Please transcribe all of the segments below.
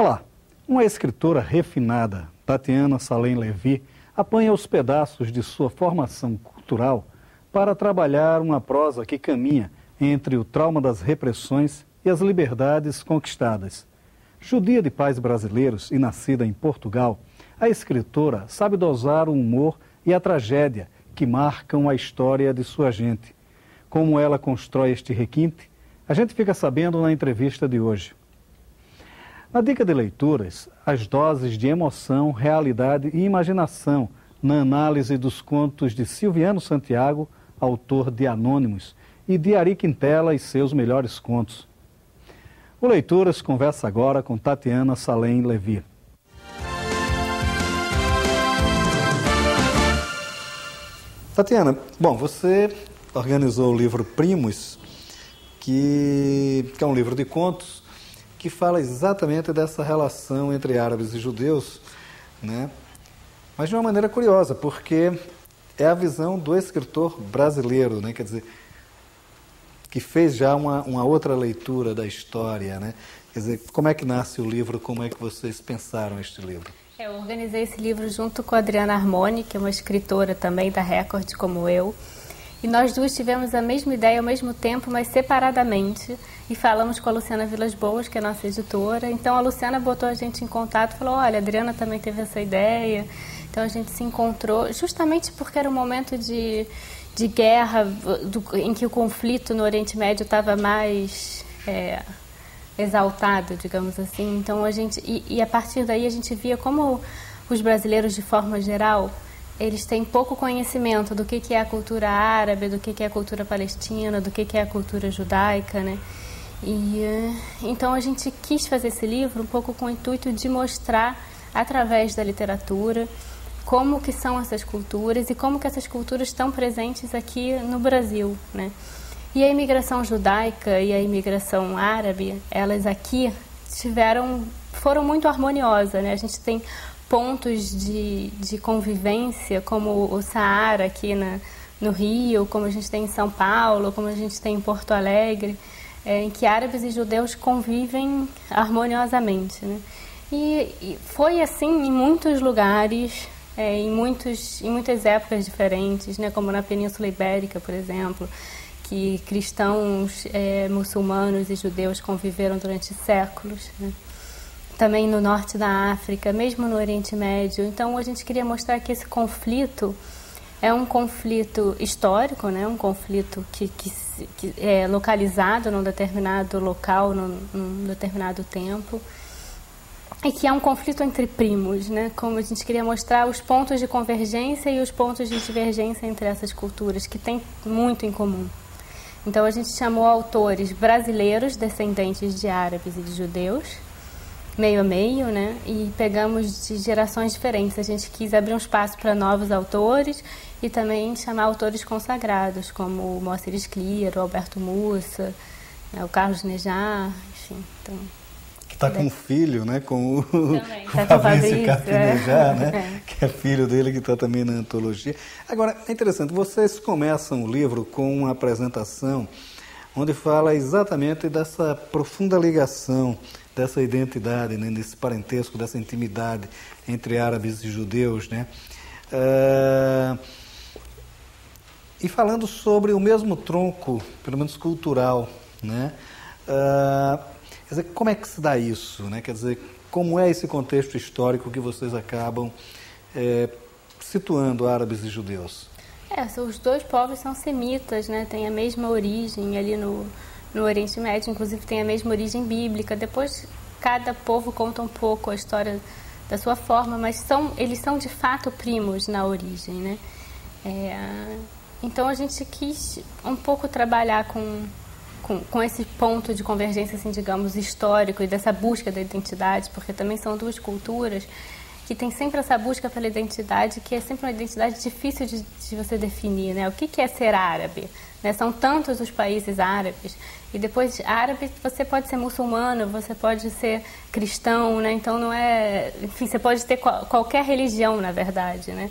Olá, uma escritora refinada, Tatiana Salem Levi, apanha os pedaços de sua formação cultural para trabalhar uma prosa que caminha entre o trauma das repressões e as liberdades conquistadas. Judia de pais brasileiros e nascida em Portugal, a escritora sabe dosar o humor e a tragédia que marcam a história de sua gente. Como ela constrói este requinte, a gente fica sabendo na entrevista de hoje. Na dica de leituras, as doses de emoção, realidade e imaginação na análise dos contos de Silviano Santiago, autor de Anônimos, e de Ari Quintela e seus melhores contos. O Leituras conversa agora com Tatiana Salem Levi. Tatiana, bom, você organizou o livro Primos, que, que é um livro de contos que fala exatamente dessa relação entre árabes e judeus, né? mas de uma maneira curiosa, porque é a visão do escritor brasileiro, né? quer dizer, que fez já uma, uma outra leitura da história. Né? Quer dizer, como é que nasce o livro, como é que vocês pensaram este livro? Eu organizei esse livro junto com a Adriana Armoni, que é uma escritora também da Record, como eu. E nós duas tivemos a mesma ideia ao mesmo tempo, mas separadamente. E falamos com a Luciana Vilas Boas, que é nossa editora. Então a Luciana botou a gente em contato falou: olha, a Adriana também teve essa ideia. Então a gente se encontrou, justamente porque era um momento de, de guerra, do, em que o conflito no Oriente Médio estava mais. É, exaltado, digamos assim. Então a gente e, e, a partir daí a gente via como os brasileiros de forma geral eles têm pouco conhecimento do que, que é a cultura árabe, do que, que é a cultura palestina, do que, que é a cultura judaica, né? E eh, então a gente quis fazer esse livro um pouco com o intuito de mostrar através da literatura como que são essas culturas e como que essas culturas estão presentes aqui no Brasil, né? E a imigração judaica e a imigração árabe, elas aqui tiveram foram muito harmoniosas, né? A gente tem pontos de, de convivência, como o Saara aqui na, no Rio, como a gente tem em São Paulo, como a gente tem em Porto Alegre, é, em que árabes e judeus convivem harmoniosamente. Né? E, e, foi assim em muitos lugares, é, em, muitos, em muitas épocas diferentes, né? como na Península Ibérica, por exemplo, que cristãos, é, muçulmanos e judeus conviveram durante séculos. Né? também no norte da África, mesmo no Oriente Médio. Então a gente queria mostrar que esse conflito é um conflito histórico, né? um conflito que, que, que é localizado num determinado local, num, num, determinado tempo, e que é um conflito entre primos, né? como a gente queria mostrar os pontos de convergência e os pontos de divergência entre essas culturas, que têm muito em comum. Então a gente chamou autores brasileiros, descendentes de árabes e de judeus, meio a meio, né? E pegamos de gerações diferentes. A gente quis abrir um espaço para novos autores e também chamar autores consagrados, como o Moacir Sclier, o Alberto Mussa, né? o Carlos Nejar, enfim. Então, que está com um filho, né? Com o, também, o tá Fabrício Carpinejar, é. né? É. Que é filho dele, que está também na antologia. Agora, é interessante, vocês começam o livro com uma apresentação onde fala exatamente dessa profunda ligação dessa identidade, né, desse parentesco, dessa intimidade entre árabes e judeus, né? Uh, e falando sobre o mesmo tronco, pelo menos cultural, né? Uh, quer dizer, como é que se dá isso, né? Quer dizer, como é esse contexto histórico que vocês acabam é, situando árabes e judeus? É, os dois povos são semitas, né? Tem a mesma origem ali no, no Oriente Médio, inclusive tem a mesma origem bíblica. Depois, cada povo conta um pouco a história da sua forma, mas são, eles são de fato primos na origem, né? É, então a gente quis um pouco trabalhar com, com, com, esse ponto de convergência, assim, digamos, histórico e dessa busca da identidade, porque também são duas culturas que tem sempre essa busca pela identidade, que é sempre uma identidade difícil de, de você definir, né? O que, que é ser árabe? Né? São tantos os países árabes e depois árabe você pode ser muçulmano, você pode ser cristão, né? Então não é, enfim, você pode ter qual, qualquer religião na verdade, né?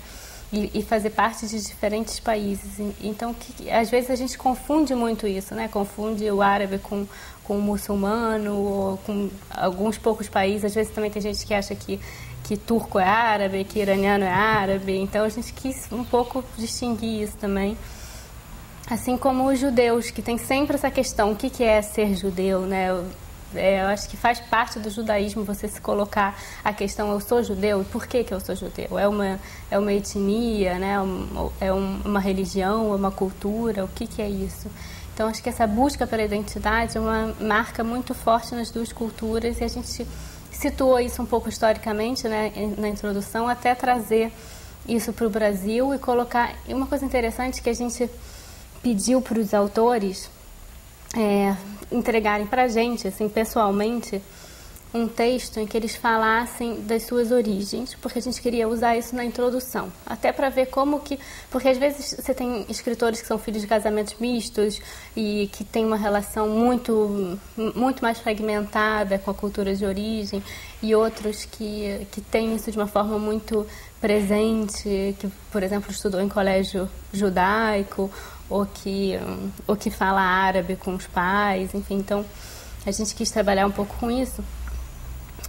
E, e, fazer parte de diferentes países. Então, que, às vezes a gente confunde muito isso, né? Confunde o árabe com, com o muçulmano, ou com alguns poucos países. Às vezes também tem gente que acha que, que turco é árabe, que iraniano é árabe. Então, a gente quis um pouco distinguir isso também. Assim como os judeus, que tem sempre essa questão, o que, que é ser judeu, né? É, eu acho que faz parte do judaísmo você se colocar a questão eu sou judeu, por que, que eu sou judeu? É uma, é uma etnia, né? é uma religião, é uma cultura, o que, que é isso? Então acho que essa busca pela identidade é uma marca muito forte nas duas culturas e a gente situou isso um pouco historicamente né, na introdução até trazer isso para o Brasil e colocar. E uma coisa interessante que a gente pediu para os autores é, entregarem para gente, assim, pessoalmente, um texto em que eles falassem das suas origens, porque a gente queria usar isso na introdução, até para ver como que, porque às vezes você tem escritores que são filhos de casamentos mistos e que têm uma relação muito muito mais fragmentada com a cultura de origem e outros que que têm isso de uma forma muito presente, que por exemplo estudou em colégio judaico ou que, ou que fala árabe com os pais, enfim. Então, a gente quis trabalhar um pouco com isso.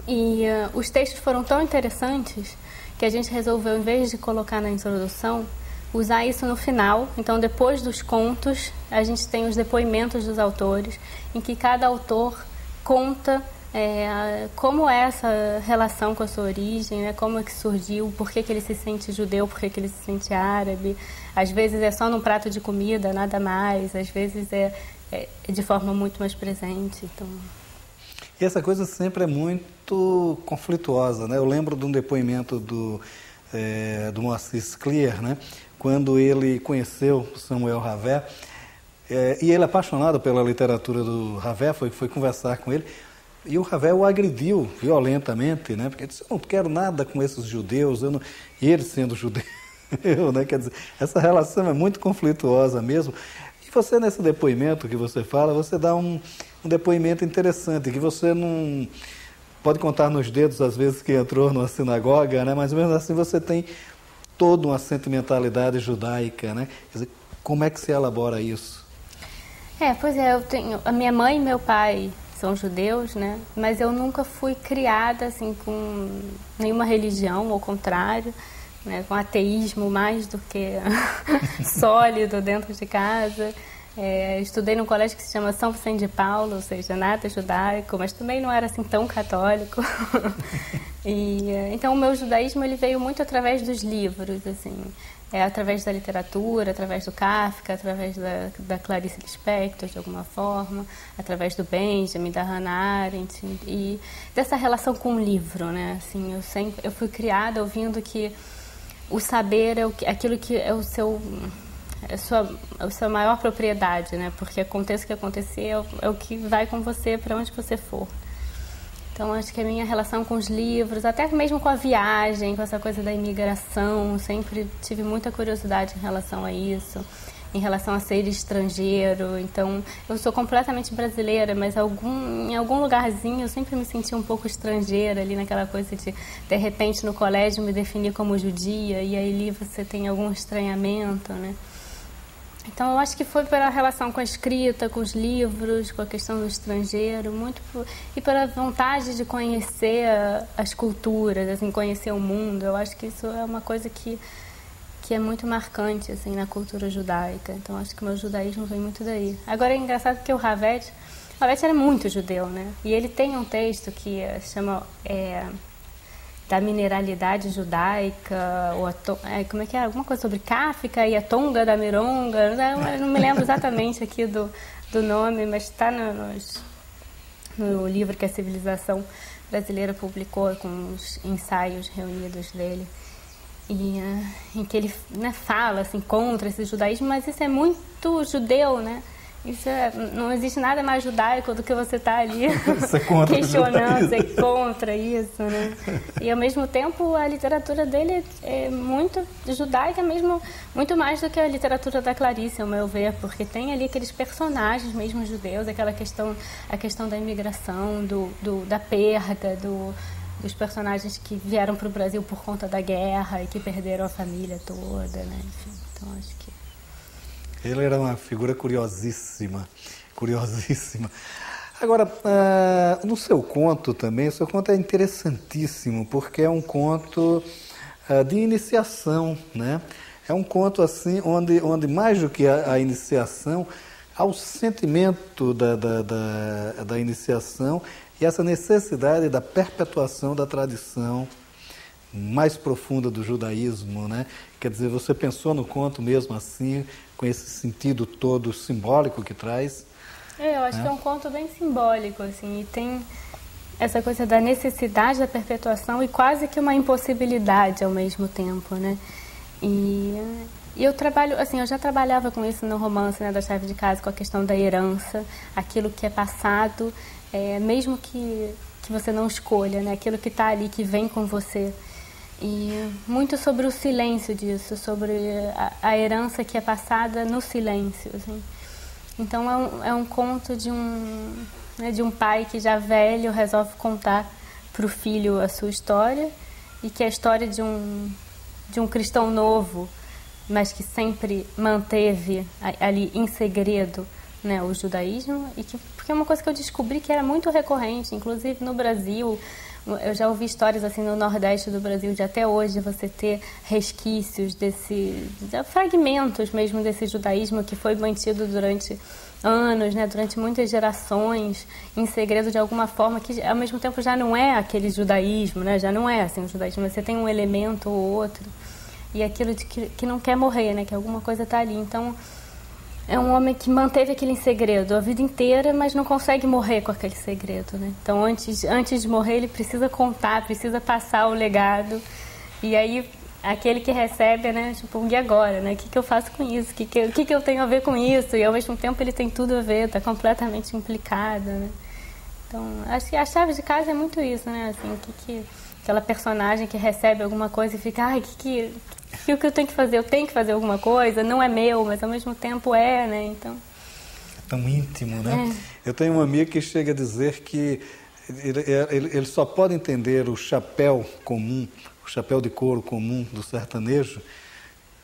E uh, os textos foram tão interessantes que a gente resolveu, em vez de colocar na introdução, usar isso no final. Então, depois dos contos, a gente tem os depoimentos dos autores, em que cada autor conta é, como é essa relação com a sua origem, né? como é que surgiu, por que, que ele se sente judeu, por que, que ele se sente árabe. Às vezes é só num prato de comida, nada mais, às vezes é, é de forma muito mais presente. Então... E essa coisa sempre é muito conflituosa. Né? Eu lembro de um depoimento do, é, do Moacir Clear, né? quando ele conheceu Samuel Ravé, é, e ele, apaixonado pela literatura do Ravé, foi, foi conversar com ele. E o Ravel o agrediu violentamente, né? Porque ele disse, eu não quero nada com esses judeus, eu não... e ele sendo judeu, né? Quer dizer, essa relação é muito conflituosa mesmo. E você, nesse depoimento que você fala, você dá um, um depoimento interessante, que você não pode contar nos dedos às vezes que entrou numa sinagoga, né? Mas mesmo assim você tem toda uma sentimentalidade judaica, né? Quer dizer, como é que se elabora isso? É, pois é, eu tenho a minha mãe e meu pai são judeus, né? Mas eu nunca fui criada assim com nenhuma religião, ao contrário, né? Com ateísmo mais do que sólido dentro de casa. É, estudei num colégio que se chama São Vicente de Paulo, ou seja, nada judaico, mas também não era assim tão católico. e, então o meu judaísmo ele veio muito através dos livros, assim é, através da literatura, através do Kafka, através da, da Clarice Lispector, de alguma forma, através do Benjamin, da Hannah Arendt, e dessa relação com o livro, né? Assim, eu, sempre, eu fui criada ouvindo que o saber é o, aquilo que é o seu é a sua, a sua maior propriedade, né? Porque aconteça o que acontecer, é o, é o que vai com você para onde você for. Então, acho que a minha relação com os livros, até mesmo com a viagem, com essa coisa da imigração, sempre tive muita curiosidade em relação a isso, em relação a ser estrangeiro. Então, eu sou completamente brasileira, mas algum, em algum lugarzinho eu sempre me senti um pouco estrangeira ali naquela coisa de, de repente, no colégio me definir como judia e aí ali você tem algum estranhamento, né? Então, eu acho que foi pela relação com a escrita, com os livros, com a questão do estrangeiro, muito por, e pela vontade de conhecer as culturas, assim, conhecer o mundo. Eu acho que isso é uma coisa que que é muito marcante assim na cultura judaica. Então, acho que o meu judaísmo vem muito daí. Agora é engraçado que o Havet, o Havet era muito judeu, né? E ele tem um texto que chama é, da mineralidade judaica, ou é, como é que é? Alguma coisa sobre Kafka e a Tonga da Mironga, não, não me lembro exatamente aqui do, do nome, mas está no, no livro que a civilização brasileira publicou com os ensaios reunidos dele. E, em que ele né, fala assim, contra esse judaísmo, mas isso é muito judeu, né? Isso é, não existe nada mais judaico do que você estar tá ali questionando, ser contra isso, né? E ao mesmo tempo a literatura dele é muito judaica mesmo, muito mais do que a literatura da Clarice, ao meu ver, porque tem ali aqueles personagens mesmo judeus, aquela questão, a questão da imigração, do, do da perda, do dos personagens que vieram para o Brasil por conta da guerra e que perderam a família toda, né? Enfim, então acho que ele era uma figura curiosíssima, curiosíssima. Agora, uh, no seu conto também, o seu conto é interessantíssimo, porque é um conto uh, de iniciação, né? É um conto assim, onde, onde mais do que a, a iniciação, há o sentimento da, da, da, da iniciação e essa necessidade da perpetuação da tradição mais profunda do judaísmo, né? Quer dizer, você pensou no conto mesmo assim, com esse sentido todo simbólico que traz? É, eu acho né? que é um conto bem simbólico, assim, e tem essa coisa da necessidade da perpetuação e quase que uma impossibilidade ao mesmo tempo, né? E, e eu trabalho, assim, eu já trabalhava com isso no romance né, da chave de casa, com a questão da herança, aquilo que é passado, é, mesmo que, que você não escolha, né? Aquilo que está ali, que vem com você. E muito sobre o silêncio disso, sobre a, a herança que é passada no silêncio. Assim. Então é um, é um conto de um, né, de um pai que já velho resolve contar para o filho a sua história e que é a história de um, de um cristão novo, mas que sempre manteve ali em segredo né, o judaísmo e que porque é uma coisa que eu descobri que era muito recorrente, inclusive no Brasil eu já ouvi histórias assim no Nordeste do Brasil de até hoje você ter resquícios desse, de fragmentos mesmo desse judaísmo que foi mantido durante anos, né, durante muitas gerações, em segredo de alguma forma, que ao mesmo tempo já não é aquele judaísmo, né, já não é assim o judaísmo, você tem um elemento ou outro e aquilo de que, que não quer morrer, né, que alguma coisa está ali. Então é um homem que manteve aquele segredo a vida inteira, mas não consegue morrer com aquele segredo, né? Então, antes, antes de morrer, ele precisa contar, precisa passar o legado. E aí, aquele que recebe, né? Tipo, e agora, né? O que, que eu faço com isso? O que, que, que, que eu tenho a ver com isso? E, ao mesmo tempo, ele tem tudo a ver, está completamente implicado, né? Então, acho que a chave de casa é muito isso, né? Assim, que, que aquela personagem que recebe alguma coisa e fica, ai, que, que, que o que eu tenho que fazer? Eu tenho que fazer alguma coisa, não é meu, mas ao mesmo tempo é, né? Então. É tão íntimo, né? É. Eu tenho uma amiga que chega a dizer que ele, ele, ele só pode entender o chapéu comum, o chapéu de couro comum do sertanejo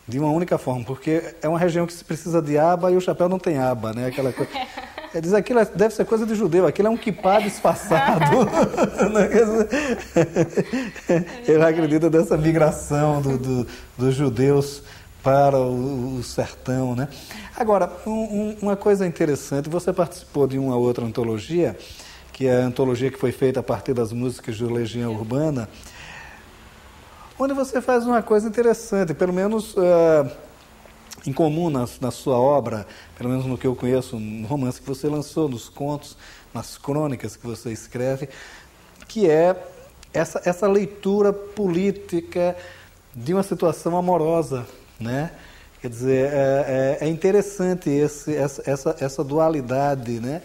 de uma única forma, porque é uma região que se precisa de aba e o chapéu não tem aba, né? Aquela coisa. Ele diz aquilo é, deve ser coisa de judeu, aquilo é um kippah disfarçado. Ele acredita dessa migração do, do, dos judeus para o, o, sertão, né? Agora, um, um, uma coisa interessante, você participou de uma outra antologia, que é a antologia que foi feita a partir das músicas do Legião Urbana, onde você faz uma coisa interessante, pelo menos... Uh, em comum na, na, sua obra, pelo menos no que eu conheço, no romance que você lançou, nos contos, nas crônicas que você escreve, que é essa, essa leitura política de uma situação amorosa, né? Quer dizer, é, é, é interessante esse, essa, essa, essa dualidade, né?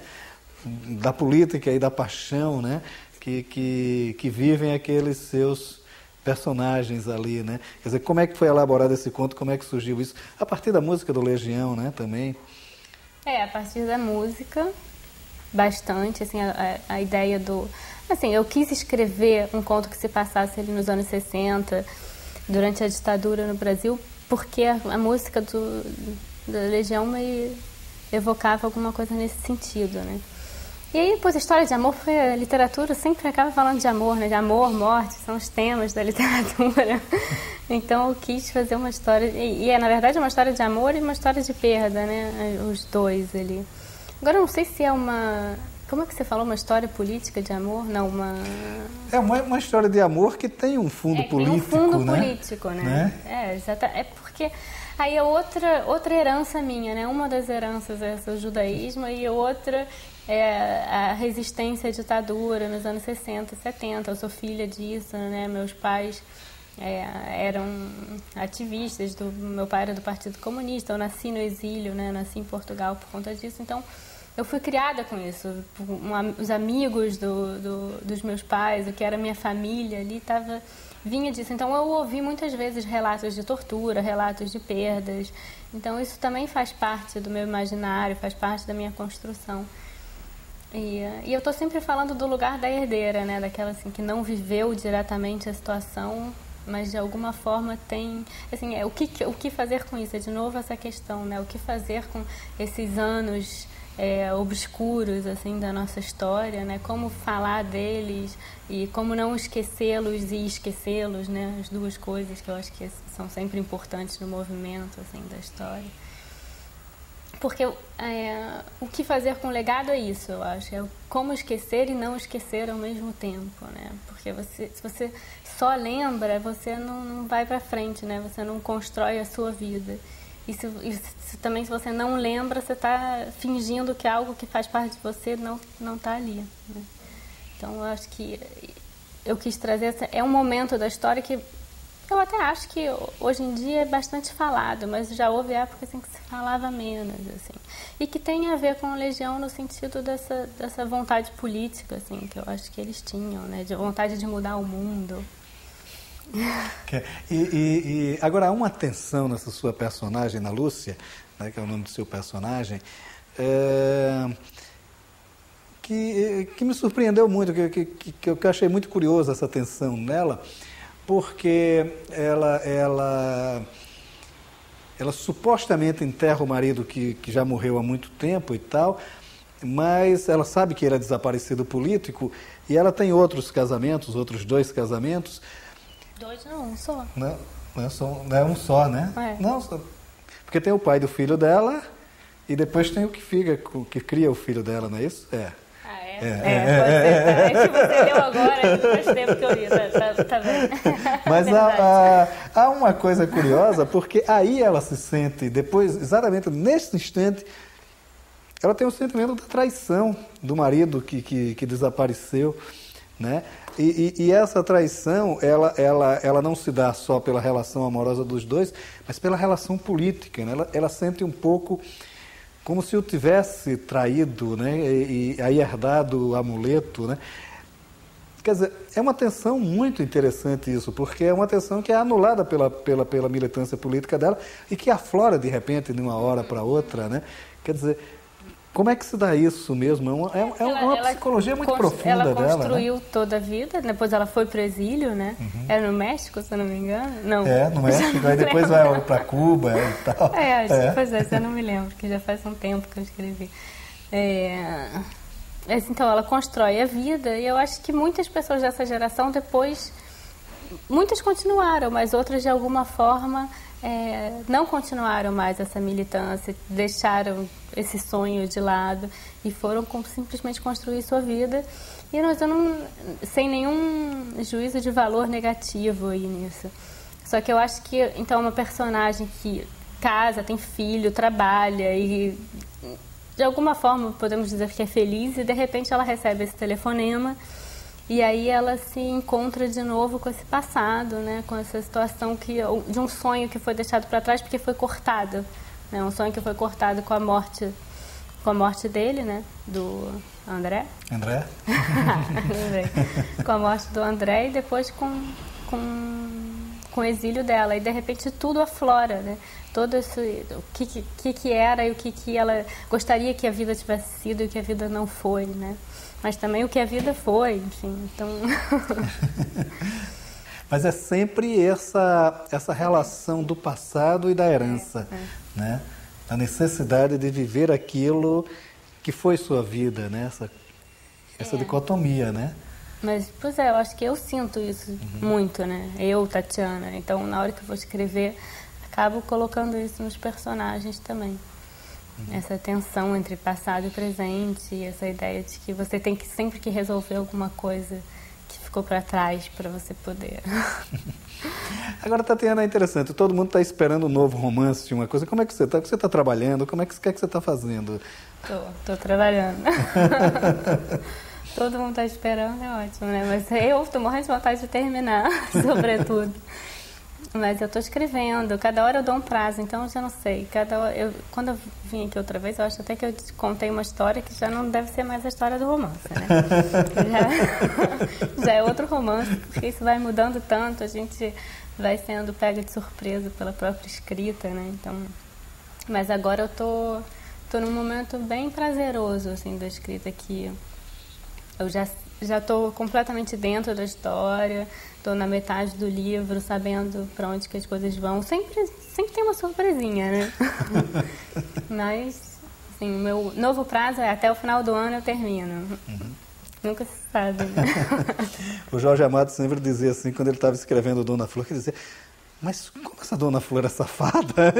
Da política e da paixão, né? Que, que, que vivem aqueles seus personagens ali, né? Quer dizer, como é que foi elaborado esse conto, como é que surgiu isso? A partir da música do Legião, né, também? É, a partir da música, bastante, assim, a, a ideia do... Assim, eu quis escrever um conto que se passasse ali nos anos 60, durante a ditadura no Brasil, porque a, a música do, da Legião me evocava alguma coisa nesse sentido, né? E aí, pois, história de amor, foi, a literatura sempre acaba falando de amor, né? De amor, morte, são os temas da literatura. Então, eu quis fazer uma história, e, e é, na verdade, uma história de amor e uma história de perda, né? Os dois ali. Agora, eu não sei se é uma... Como é que você falou? Uma história política de amor? Não, uma... É uma, uma história de amor que tem um fundo é, político, tem um fundo né? político, né? né? É, exatamente. É porque... Aí é outra, outra herança minha, né? Uma das heranças é o judaísmo e outra é, a resistência à ditadura nos anos 60, 70. Eu sou filha disso, né? Meus pais é, eram ativistas, do, meu pai era do Partido Comunista, eu nasci no exílio, né? Nasci em Portugal por conta disso, então eu fui criada com isso. Os amigos do, do, dos meus pais, o que era minha família ali, tava, vinha disso. Então eu ouvi muitas vezes relatos de tortura, relatos de perdas. Então isso também faz parte do meu imaginário, faz parte da minha construção. E, e eu estou sempre falando do lugar da herdeira, né? Daquela assim que não viveu diretamente a situação, mas de alguma forma tem, assim, é o que o que fazer com isso? É de novo essa questão, né? O que fazer com esses anos é, obscuros assim da nossa história, né? Como falar deles e como não esquecê-los e esquecê-los, né? As duas coisas que eu acho que são sempre importantes no movimento assim da história. Porque é, o que fazer com o legado é isso, eu acho. É como esquecer e não esquecer ao mesmo tempo, né? Porque você, se você só lembra, você não, não vai para frente, né? Você não constrói a sua vida. E, se, se, também se você não lembra, você está fingindo que algo que faz parte de você não não está ali. Né? Então, eu acho que eu quis trazer... é um momento da história que eu até acho que hoje em dia é bastante falado, mas já houve épocas em que se falava menos, assim. E que tem a ver com a Legião no sentido dessa, dessa vontade política, assim, que eu acho que eles tinham, né? De vontade de mudar o mundo. E, e, e agora há uma tensão nessa sua personagem, na Lúcia, né, que é o nome do seu personagem, é, que, que me surpreendeu muito, que, que, que eu achei muito curioso essa tensão nela, porque ela, ela, ela supostamente enterra o marido que, que já morreu há muito tempo e tal, mas ela sabe que ele é desaparecido político e ela tem outros casamentos, outros dois casamentos. Dois não, um só. Não, não, é, só, não é um só, né? É. Não, porque tem o pai do filho dela e depois tem o que fica, que cria o filho dela, não é isso? É. É, é, é, ser. Tá. É que você leu agora, faz tempo que eu li, tá, tá, tá vendo? Mas há, há, há, uma coisa curiosa, porque aí ela se sente, depois, exatamente nesse instante, ela tem o sentimento da traição do marido que, que, que desapareceu, né? E, e, e, essa traição, ela, ela, ela não se dá só pela relação amorosa dos dois, mas pela relação política, né? Ela, ela sente um pouco como se eu tivesse traído, né, e, e aí herdado o amuleto, né? Quer dizer, é uma tensão muito interessante isso, porque é uma tensão que é anulada pela, pela, pela militância política dela e que aflora de repente de uma hora para outra, né? Quer dizer, como é que se dá isso mesmo? É uma, é, é uma ela, psicologia muito profunda ela dela. Ela construiu né? toda a vida, depois ela foi para o exílio, né? Uhum. Era no México, se eu não me engano. Não. É, no México, aí depois vai para Cuba e tal. É, acho é. pois é, eu não me lembro, porque já faz um tempo que eu escrevi. É, então, ela constrói a vida e eu acho que muitas pessoas dessa geração depois... Muitas continuaram, mas outras de alguma forma é, não continuaram mais essa militância, deixaram esse sonho de lado e foram com, simplesmente construir sua vida. E nós não, sem nenhum juízo de valor negativo aí nisso. Só que eu acho que, então, uma personagem que casa, tem filho, trabalha e de alguma forma podemos dizer que é feliz e de repente ela recebe esse telefonema e aí ela se encontra de novo com esse passado, né? Com essa situação que de um sonho que foi deixado para trás porque foi cortado, né? Um sonho que foi cortado com a morte com a morte dele, né? Do André. André. com a morte do André e depois com com com o exílio dela e de repente tudo aflora, né? Todo esse o que que, que era e o que que ela gostaria que a vida tivesse sido e o que a vida não foi, né? Mas também o que a vida foi, enfim. Então. mas é sempre essa, essa relação do passado e da herança, é, é. né? A necessidade de viver aquilo que foi sua vida, né? Essa, essa é. dicotomia, né? Mas, pois é, eu acho que eu sinto isso uhum. muito, né? Eu, Tatiana. Então, na hora que eu vou escrever, acabo colocando isso nos personagens também. Essa tensão entre passado e presente, essa ideia de que você tem que sempre que resolver alguma coisa que ficou para trás para você poder. Agora, Tatiana, é interessante. Todo mundo está esperando um novo romance de uma coisa. Como é que você está? Você está trabalhando? Como é que, que, é que você está fazendo? Estou trabalhando. Todo mundo está esperando, é ótimo, né? Mas eu estou morrendo de vontade de terminar, sobretudo. Mas eu estou escrevendo, cada hora eu dou um prazo, então eu já não sei. Cada hora, eu, quando eu vim aqui outra vez, eu acho até que eu contei uma história que já não deve ser mais a história do romance, né? já, já é outro romance, porque isso vai mudando tanto, a gente vai sendo pega de surpresa pela própria escrita, né? Então, mas agora eu tô, tô num momento bem prazeroso, assim, da escrita aqui eu já já estou completamente dentro da história, estou na metade do livro, sabendo para onde que as coisas vão. Sempre, sempre tem uma surpresinha, né? Mas, assim, o meu novo prazo é até o final do ano eu termino. Uhum. Nunca se sabe. Né? o Jorge Amado sempre dizia assim, quando ele estava escrevendo Dona Flor, que dizia, mas como essa dona Flor é safada?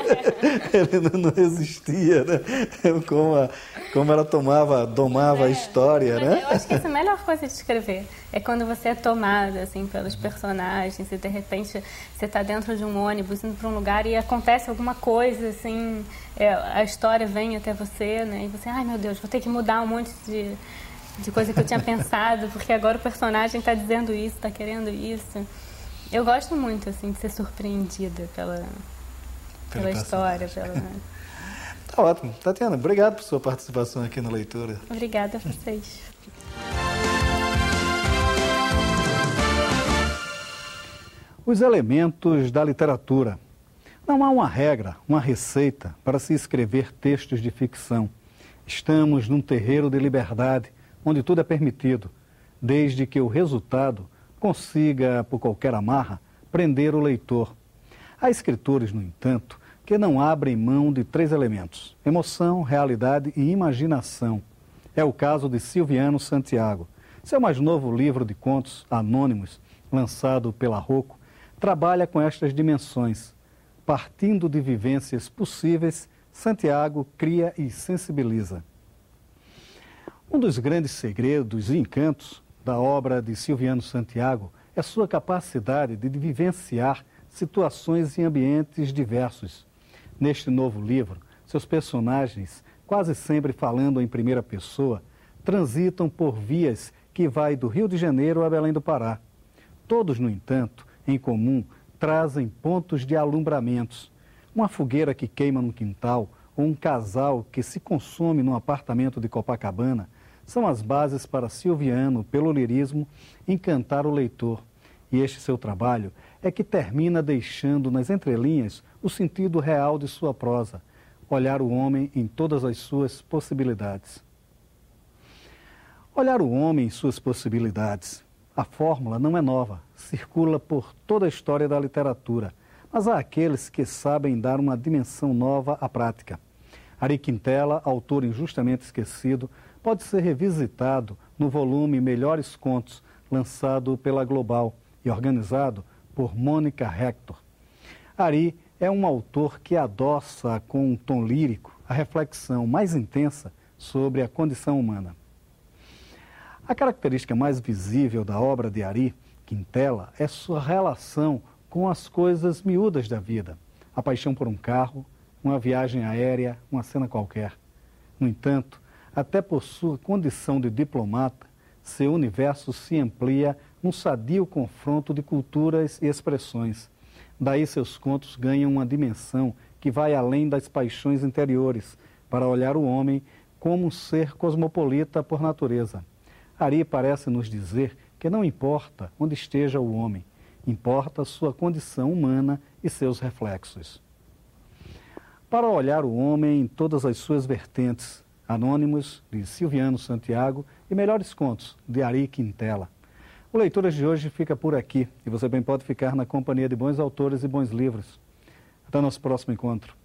Ele não, resistia, né? Como, a, como ela tomava, domava é, a história, né? Eu acho que essa é a melhor coisa de escrever. É quando você é tomada, assim, pelos personagens e de repente você está dentro de um ônibus, indo para um lugar e acontece alguma coisa, assim, é, a história vem até você, né? E você, ai meu Deus, vou ter que mudar um monte de, de coisa que eu tinha pensado, porque agora o personagem está dizendo isso, está querendo isso. Eu gosto muito, assim, de ser surpreendida pela, pela história, pela... Tá ótimo. Tatiana, obrigado por sua participação aqui na leitura. Obrigada a vocês. Os elementos da literatura. Não há uma regra, uma receita para se escrever textos de ficção. Estamos num terreiro de liberdade, onde tudo é permitido, desde que o resultado consiga, por qualquer amarra, prender o leitor. Há escritores, no entanto, que não abrem mão de três elementos: emoção, realidade e imaginação. É o caso de Silviano Santiago. Seu mais novo livro de contos, Anônimos, lançado pela Rocco, trabalha com estas dimensões. Partindo de vivências possíveis, Santiago cria e sensibiliza. Um dos grandes segredos e encantos da obra de Silviano Santiago é sua capacidade de vivenciar situações e ambientes diversos. Neste novo livro, seus personagens, quase sempre falando em primeira pessoa, transitam por vias que vai do Rio de Janeiro a Belém do Pará. Todos, no entanto, em comum, trazem pontos de alumbramentos. Uma fogueira que queima no quintal ou um casal que se consome num apartamento de Copacabana são as bases para Silviano, pelo lirismo, encantar o leitor. E este seu trabalho é que termina deixando nas entrelinhas o sentido real de sua prosa, olhar o homem em todas as suas possibilidades. Olhar o homem em suas possibilidades. A fórmula não é nova, circula por toda a história da literatura, mas há aqueles que sabem dar uma dimensão nova à prática. Ari Quintela, autor injustamente esquecido, pode ser revisitado no volume Melhores Contos, lançado pela Global e organizado por Mônica Hector. Ari é um autor que adoça com um tom lírico a reflexão mais intensa sobre a condição humana. A característica mais visível da obra de Ari Quintela é sua relação com as coisas miúdas da vida. A paixão por um carro, uma viagem aérea, uma cena qualquer. No entanto, até por sua condição de diplomata, seu universo se amplia num sadio confronto de culturas e expressões. Daí seus contos ganham uma dimensão que vai além das paixões interiores, para olhar o homem como um ser cosmopolita por natureza. Ari parece nos dizer que não importa onde esteja o homem, importa sua condição humana e seus reflexos. Para olhar o homem em todas as suas vertentes, Anônimos, de Silviano Santiago, e Melhores Contos, de Ari Quintela. O Leituras de hoje fica por aqui e você bem pode ficar na companhia de bons autores e bons livros. Até nosso próximo encontro.